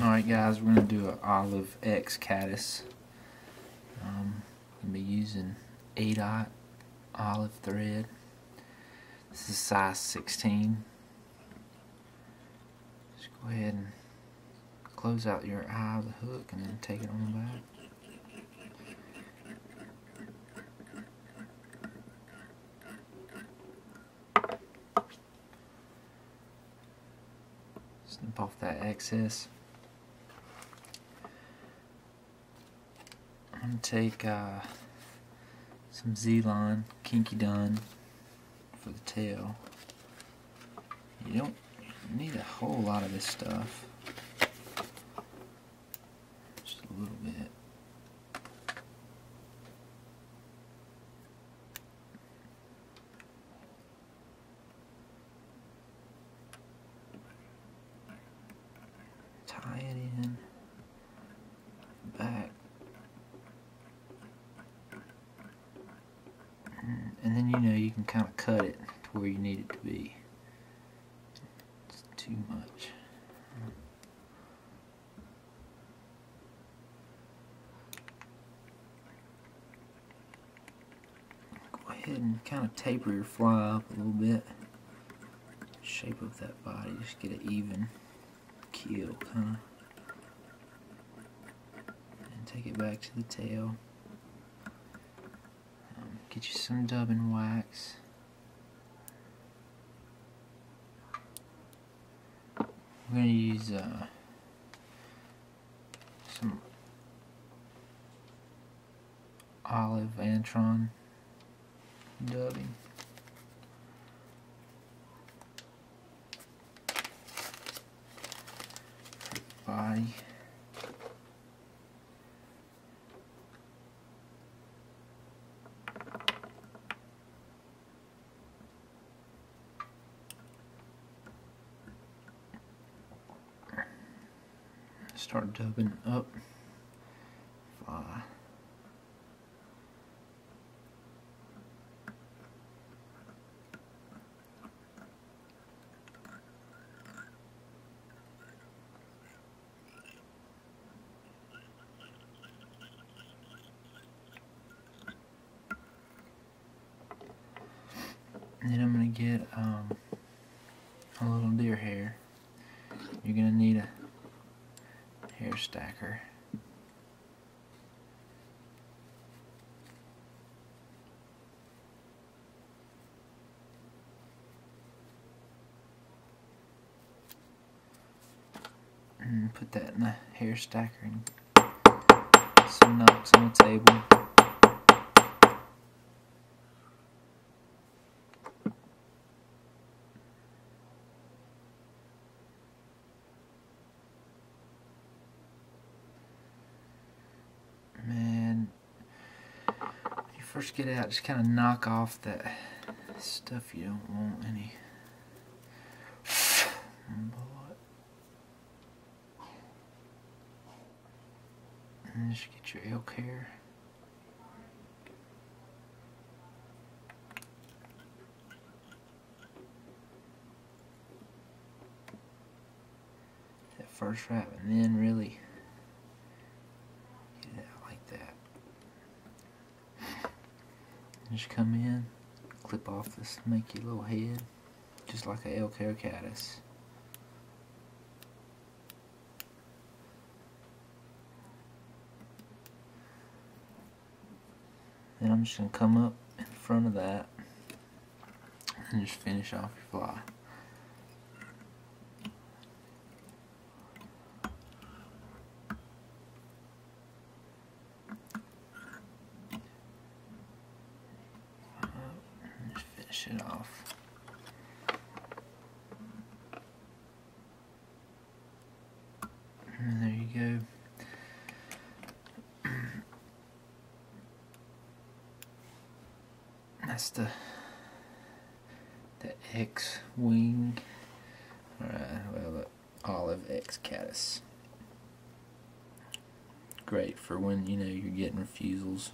Alright guys, we're going to do an olive X caddis. Um, I'm going to be using 8-aught olive thread. This is size 16. Just go ahead and close out your eye of the hook and then take it on the back. Snip off that excess. Going to take uh, some Z-Lon Kinky Done for the tail. You don't need a whole lot of this stuff. Just a little bit. Tie it in back and then you know you can kind of cut it to where you need it to be. It's too much. Go ahead and kind of taper your fly up a little bit. Shape of that body, just get it even keel kind of. And take it back to the tail. Get you some dubbing wax. We're going to use uh, some olive antron dubbing. Body. Start dubbing up fly. And then I'm going to get um, a little deer hair. You're going to need a hair stacker. And put that in the hair stacker and some knocks on the table. First get out, just kind of knock off that stuff you don't want any And just get your elk hair. That first wrap and then really Just come in, clip off this your little head, just like a elk hair. Then I'm just going to come up in front of that and just finish off your fly. Off. And there you go. That's the the X wing, uh, well, the olive X caddis. Great for when you know you're getting refusals.